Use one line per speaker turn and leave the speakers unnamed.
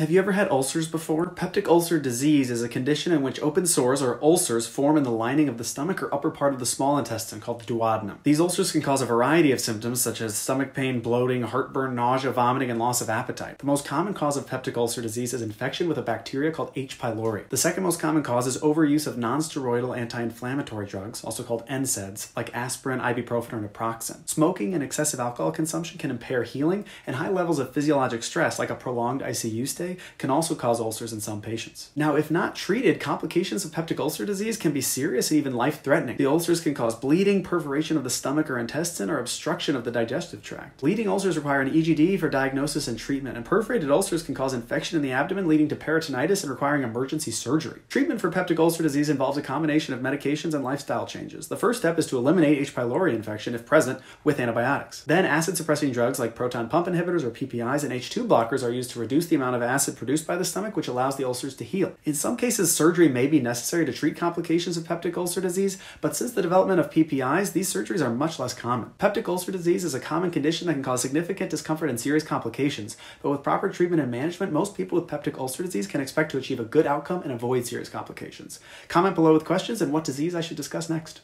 Have you ever had ulcers before? Peptic ulcer disease is a condition in which open sores or ulcers form in the lining of the stomach or upper part of the small intestine called the duodenum. These ulcers can cause a variety of symptoms such as stomach pain, bloating, heartburn, nausea, vomiting, and loss of appetite. The most common cause of peptic ulcer disease is infection with a bacteria called H. pylori. The second most common cause is overuse of nonsteroidal anti-inflammatory drugs, also called NSAIDs, like aspirin, ibuprofen, or naproxen. Smoking and excessive alcohol consumption can impair healing, and high levels of physiologic stress, like a prolonged ICU stay, can also cause ulcers in some patients. Now, if not treated, complications of peptic ulcer disease can be serious and even life threatening. The ulcers can cause bleeding, perforation of the stomach or intestine, or obstruction of the digestive tract. Bleeding ulcers require an EGD for diagnosis and treatment, and perforated ulcers can cause infection in the abdomen, leading to peritonitis and requiring emergency surgery. Treatment for peptic ulcer disease involves a combination of medications and lifestyle changes. The first step is to eliminate H. pylori infection if present with antibiotics. Then, acid suppressing drugs like proton pump inhibitors or PPIs and H2 blockers are used to reduce the amount of acid acid produced by the stomach, which allows the ulcers to heal. In some cases, surgery may be necessary to treat complications of peptic ulcer disease, but since the development of PPIs, these surgeries are much less common. Peptic ulcer disease is a common condition that can cause significant discomfort and serious complications, but with proper treatment and management, most people with peptic ulcer disease can expect to achieve a good outcome and avoid serious complications. Comment below with questions and what disease I should discuss next.